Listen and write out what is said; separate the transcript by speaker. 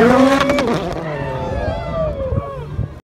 Speaker 1: You're